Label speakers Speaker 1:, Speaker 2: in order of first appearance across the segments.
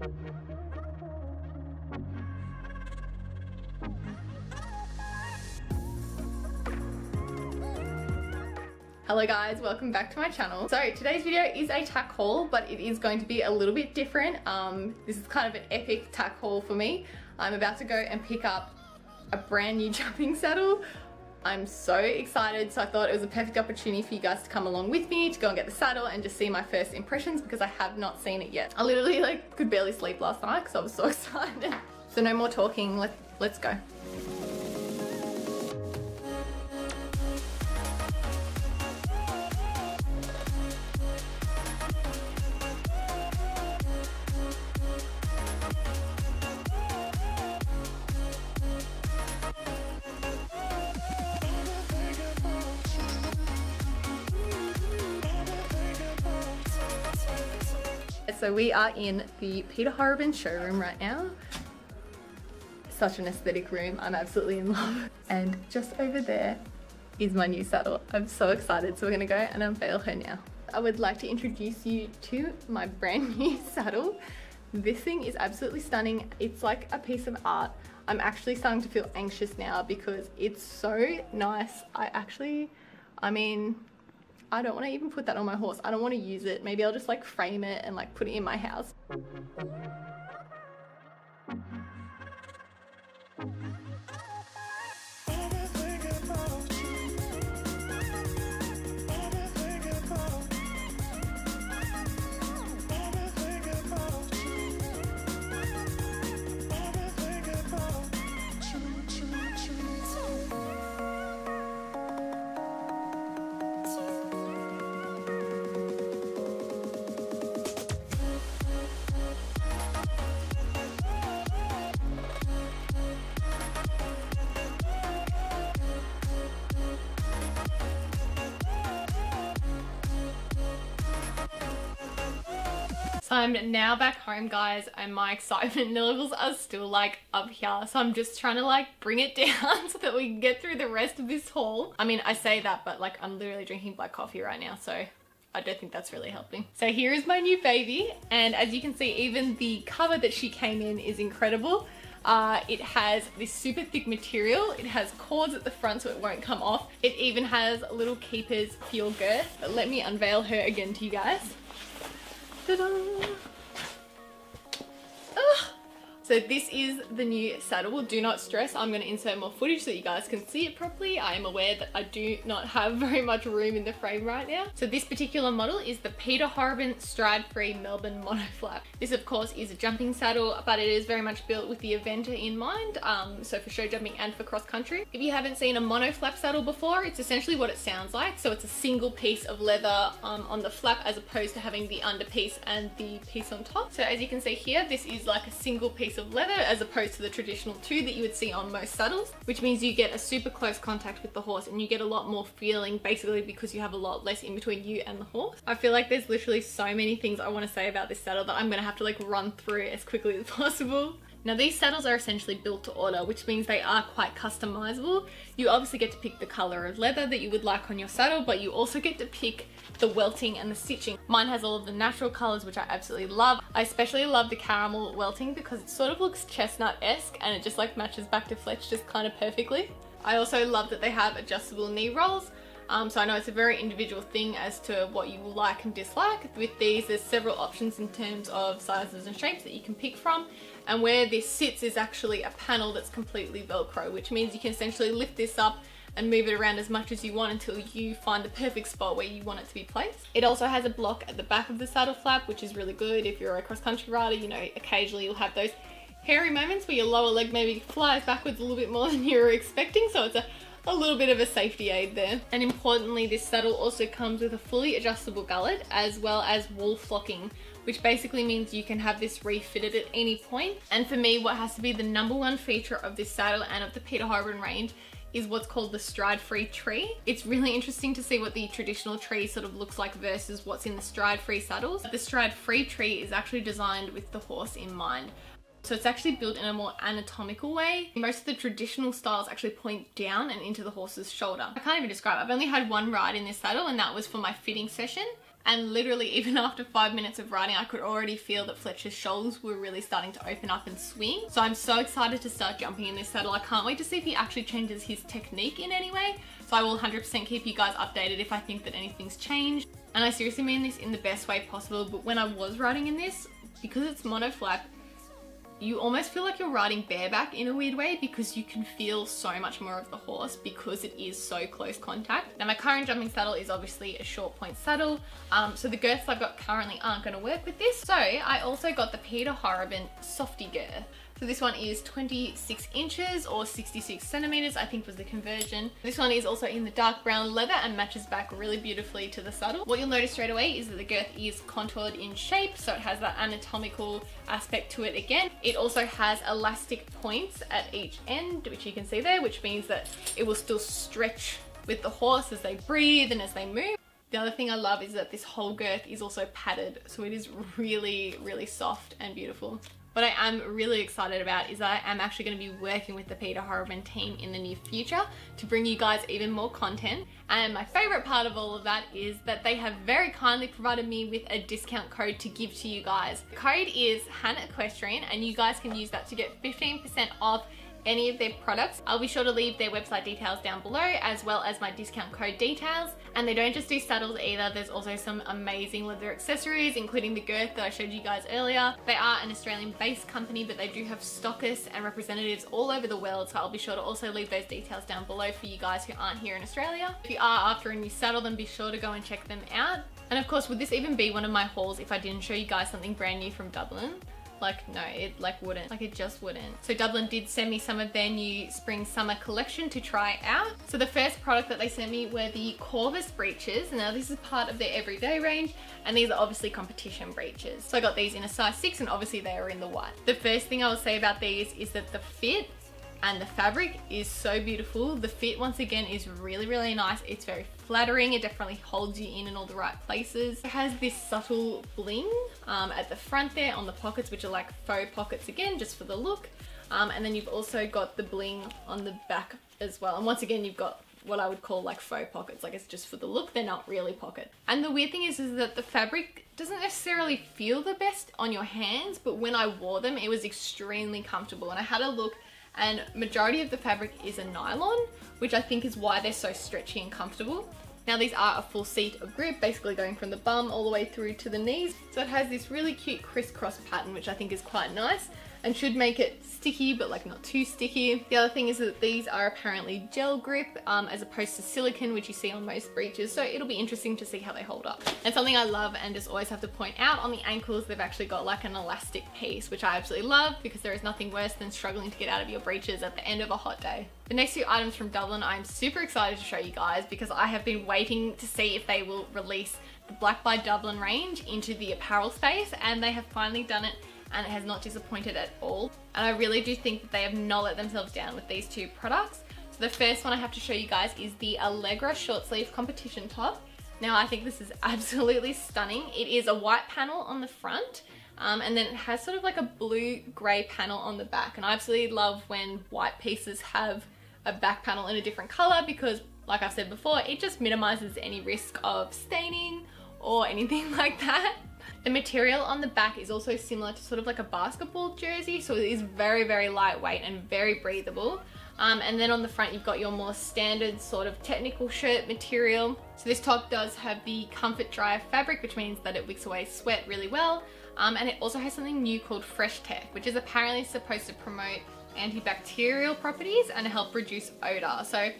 Speaker 1: Hello guys, welcome back to my channel. So today's video is a tack haul, but it is going to be a little bit different. Um, this is kind of an epic tack haul for me. I'm about to go and pick up a brand new jumping saddle. I'm so excited, so I thought it was a perfect opportunity for you guys to come along with me to go and get the saddle and just see my first impressions because I have not seen it yet. I literally like could barely sleep last night because I was so excited. So no more talking, let, let's go. So we are in the Peter Horobin showroom right now. Such an aesthetic room. I'm absolutely in love. And just over there is my new saddle. I'm so excited. So we're gonna go and unveil her now. I would like to introduce you to my brand new saddle. This thing is absolutely stunning. It's like a piece of art. I'm actually starting to feel anxious now because it's so nice. I actually, I mean, I don't want to even put that on my horse. I don't want to use it. Maybe I'll just like frame it and like put it in my house. So I'm now back home guys and my excitement levels are still like up here. So I'm just trying to like bring it down so that we can get through the rest of this haul. I mean I say that but like I'm literally drinking black coffee right now so I don't think that's really helping. So here is my new baby and as you can see even the cover that she came in is incredible. Uh, it has this super thick material. It has cords at the front so it won't come off. It even has little keepers for your girth. But let me unveil her again to you guys. Ta-da! So this is the new saddle. Do not stress, I'm going to insert more footage so you guys can see it properly. I am aware that I do not have very much room in the frame right now. So this particular model is the Peter Horobin Stride Free Melbourne Monoflap. This of course is a jumping saddle, but it is very much built with the eventer in mind, um, so for show jumping and for cross country. If you haven't seen a monoflap saddle before, it's essentially what it sounds like. So it's a single piece of leather um, on the flap as opposed to having the underpiece and the piece on top. So as you can see here, this is like a single piece of leather as opposed to the traditional two that you would see on most saddles, which means you get a super close contact with the horse and you get a lot more feeling basically because you have a lot less in between you and the horse. I feel like there's literally so many things I want to say about this saddle that I'm going to have to like run through as quickly as possible. Now these saddles are essentially built to order, which means they are quite customizable. You obviously get to pick the color of leather that you would like on your saddle, but you also get to pick the welting and the stitching. Mine has all of the natural colors, which I absolutely love. I especially love the caramel welting because it sort of looks chestnut-esque and it just like matches back to Fletch just kind of perfectly. I also love that they have adjustable knee rolls. Um, so I know it's a very individual thing as to what you like and dislike. With these, there's several options in terms of sizes and shapes that you can pick from. And where this sits is actually a panel that's completely Velcro, which means you can essentially lift this up and move it around as much as you want until you find the perfect spot where you want it to be placed. It also has a block at the back of the saddle flap, which is really good if you're a cross-country rider, you know, occasionally you'll have those hairy moments where your lower leg maybe flies backwards a little bit more than you were expecting, so it's a a little bit of a safety aid there. And importantly, this saddle also comes with a fully adjustable gullet as well as wool flocking, which basically means you can have this refitted at any point. And for me, what has to be the number one feature of this saddle and of the Peter Horobin range is what's called the stride free tree. It's really interesting to see what the traditional tree sort of looks like versus what's in the stride free saddles. The stride free tree is actually designed with the horse in mind. So it's actually built in a more anatomical way. Most of the traditional styles actually point down and into the horse's shoulder. I can't even describe, I've only had one ride in this saddle and that was for my fitting session. And literally, even after five minutes of riding, I could already feel that Fletcher's shoulders were really starting to open up and swing. So I'm so excited to start jumping in this saddle. I can't wait to see if he actually changes his technique in any way. So I will 100% keep you guys updated if I think that anything's changed. And I seriously mean this in the best way possible. But when I was riding in this, because it's mono flap, you almost feel like you're riding bareback in a weird way because you can feel so much more of the horse because it is so close contact. Now my current jumping saddle is obviously a short point saddle, um, so the girths I've got currently aren't going to work with this. So I also got the Peter Horobin Softy Girth. So this one is 26 inches or 66 centimeters, I think was the conversion. This one is also in the dark brown leather and matches back really beautifully to the saddle. What you'll notice straight away is that the girth is contoured in shape, so it has that anatomical aspect to it again. It also has elastic points at each end, which you can see there, which means that it will still stretch with the horse as they breathe and as they move. The other thing I love is that this whole girth is also padded, so it is really, really soft and beautiful. What I am really excited about is that I am actually going to be working with the Peter Horobin team in the near future to bring you guys even more content. And my favorite part of all of that is that they have very kindly provided me with a discount code to give to you guys. The code is Hannah Equestrian and you guys can use that to get 15% off any of their products. I'll be sure to leave their website details down below as well as my discount code details. And they don't just do saddles either, there's also some amazing leather accessories including the girth that I showed you guys earlier. They are an Australian based company but they do have stockists and representatives all over the world so I'll be sure to also leave those details down below for you guys who aren't here in Australia. If you are after a new saddle then be sure to go and check them out. And of course would this even be one of my hauls if I didn't show you guys something brand new from Dublin? Like, no, it like wouldn't. Like, it just wouldn't. So Dublin did send me some of their new spring summer collection to try out. So the first product that they sent me were the Corvus breeches. Now this is part of their everyday range and these are obviously competition breeches. So I got these in a size 6 and obviously they are in the white. The first thing I will say about these is that the fit and the fabric is so beautiful. The fit once again is really, really nice. It's very flattering. It definitely holds you in in all the right places. It has this subtle bling um, at the front there on the pockets, which are like faux pockets again, just for the look. Um, and then you've also got the bling on the back as well. And once again, you've got what I would call like faux pockets, like it's just for the look, they're not really pocket. And the weird thing is, is that the fabric doesn't necessarily feel the best on your hands, but when I wore them, it was extremely comfortable. And I had a look and majority of the fabric is a nylon, which I think is why they're so stretchy and comfortable. Now these are a full seat of grip, basically going from the bum all the way through to the knees. So it has this really cute crisscross pattern, which I think is quite nice and should make it sticky but like not too sticky. The other thing is that these are apparently gel grip um, as opposed to silicone which you see on most breeches so it'll be interesting to see how they hold up. And something I love and just always have to point out on the ankles they've actually got like an elastic piece which I absolutely love because there is nothing worse than struggling to get out of your breeches at the end of a hot day. The next two items from Dublin I'm super excited to show you guys because I have been waiting to see if they will release the Black by Dublin range into the apparel space and they have finally done it and it has not disappointed at all. And I really do think that they have not let themselves down with these two products. So the first one I have to show you guys is the Allegra short sleeve competition top. Now I think this is absolutely stunning. It is a white panel on the front um, and then it has sort of like a blue grey panel on the back and I absolutely love when white pieces have a back panel in a different colour because like I've said before it just minimises any risk of staining or anything like that. The material on the back is also similar to sort of like a basketball jersey, so it is very, very lightweight and very breathable. Um, and then on the front, you've got your more standard sort of technical shirt material. So this top does have the comfort dry fabric, which means that it wicks away sweat really well. Um, and it also has something new called Fresh Tech, which is apparently supposed to promote antibacterial properties and help reduce odor. So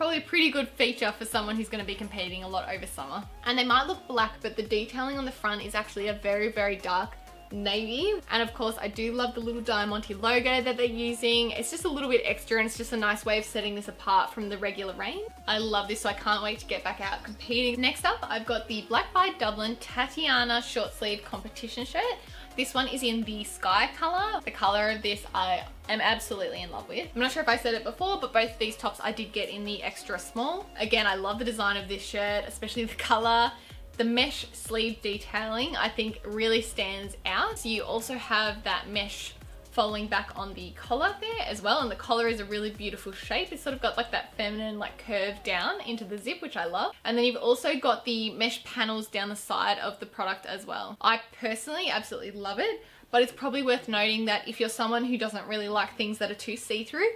Speaker 1: Probably a pretty good feature for someone who's going to be competing a lot over summer. And they might look black, but the detailing on the front is actually a very, very dark navy. And of course, I do love the little Diamante logo that they're using. It's just a little bit extra and it's just a nice way of setting this apart from the regular range. I love this, so I can't wait to get back out competing. Next up, I've got the Black by Dublin Tatiana short sleeve competition shirt. This one is in the sky color. The color of this I am absolutely in love with. I'm not sure if I said it before, but both these tops I did get in the extra small. Again, I love the design of this shirt, especially the color. The mesh sleeve detailing I think really stands out. So you also have that mesh following back on the collar there as well and the collar is a really beautiful shape. It's sort of got like that feminine like curve down into the zip which I love. And then you've also got the mesh panels down the side of the product as well. I personally absolutely love it but it's probably worth noting that if you're someone who doesn't really like things that are too see-through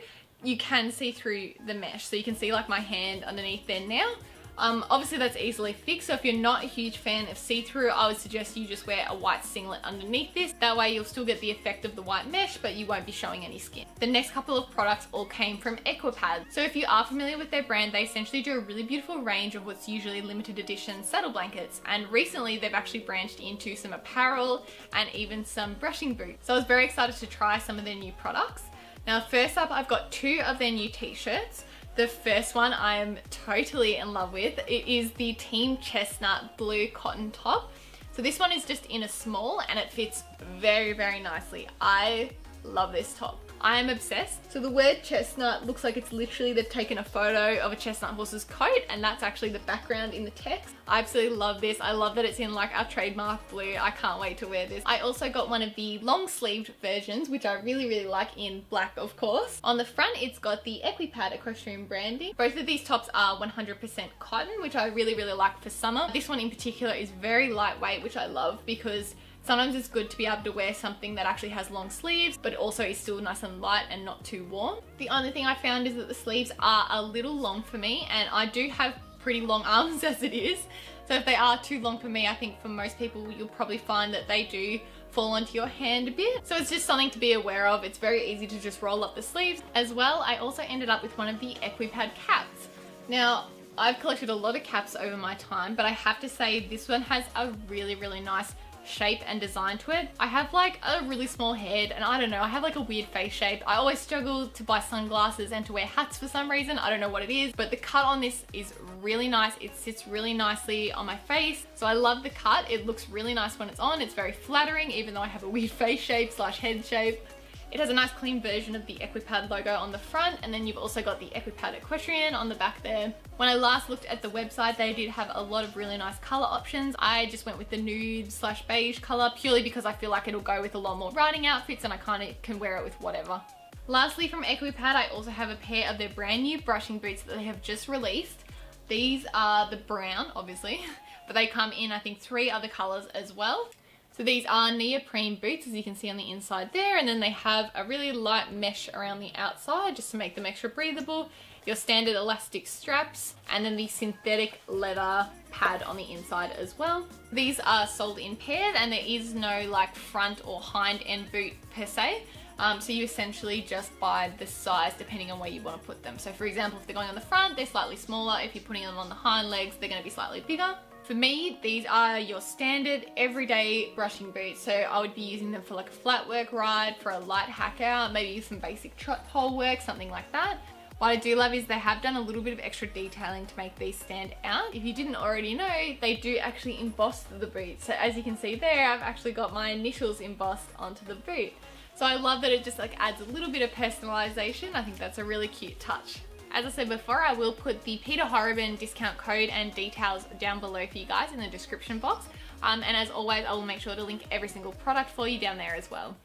Speaker 1: you can see through the mesh. So you can see like my hand underneath there now um, obviously that's easily fixed, so if you're not a huge fan of see-through, I would suggest you just wear a white singlet underneath this. That way you'll still get the effect of the white mesh, but you won't be showing any skin. The next couple of products all came from Equipad. So if you are familiar with their brand, they essentially do a really beautiful range of what's usually limited edition saddle blankets. And recently they've actually branched into some apparel and even some brushing boots. So I was very excited to try some of their new products. Now first up, I've got two of their new t-shirts. The first one I am totally in love with. It is the Team Chestnut Blue Cotton Top. So this one is just in a small and it fits very, very nicely. I love this top. I am obsessed. So the word chestnut looks like it's literally they've taken a photo of a chestnut horse's coat and that's actually the background in the text. I absolutely love this. I love that it's in like our trademark blue. I can't wait to wear this. I also got one of the long sleeved versions which I really really like in black of course. On the front it's got the Equipad equestrian branding. Both of these tops are 100% cotton which I really really like for summer. This one in particular is very lightweight which I love because Sometimes it's good to be able to wear something that actually has long sleeves, but also is still nice and light and not too warm. The only thing I found is that the sleeves are a little long for me and I do have pretty long arms as it is. So if they are too long for me, I think for most people, you'll probably find that they do fall onto your hand a bit. So it's just something to be aware of. It's very easy to just roll up the sleeves. As well, I also ended up with one of the Equipad caps. Now, I've collected a lot of caps over my time, but I have to say this one has a really, really nice shape and design to it. I have like a really small head and I don't know, I have like a weird face shape. I always struggle to buy sunglasses and to wear hats for some reason. I don't know what it is, but the cut on this is really nice. It sits really nicely on my face. So I love the cut. It looks really nice when it's on. It's very flattering, even though I have a weird face shape slash head shape. It has a nice clean version of the Equipad logo on the front and then you've also got the Equipad Equestrian on the back there. When I last looked at the website they did have a lot of really nice colour options. I just went with the nude slash beige colour purely because I feel like it'll go with a lot more riding outfits and I kind of can wear it with whatever. Lastly from Equipad I also have a pair of their brand new brushing boots that they have just released. These are the brown obviously but they come in I think three other colours as well. So these are neoprene boots as you can see on the inside there and then they have a really light mesh around the outside just to make them extra breathable. Your standard elastic straps and then the synthetic leather pad on the inside as well. These are sold in pairs and there is no like front or hind end boot per se. Um, so you essentially just buy the size depending on where you want to put them. So for example, if they're going on the front, they're slightly smaller. If you're putting them on the hind legs, they're going to be slightly bigger. For me, these are your standard everyday brushing boots. So I would be using them for like a flat work ride, for a light hack out, maybe some basic trot pole work, something like that. What I do love is they have done a little bit of extra detailing to make these stand out. If you didn't already know, they do actually emboss the boot. So as you can see there, I've actually got my initials embossed onto the boot. So I love that it just like adds a little bit of personalization. I think that's a really cute touch. As I said before, I will put the Peter Horobin discount code and details down below for you guys in the description box. Um, and as always, I will make sure to link every single product for you down there as well.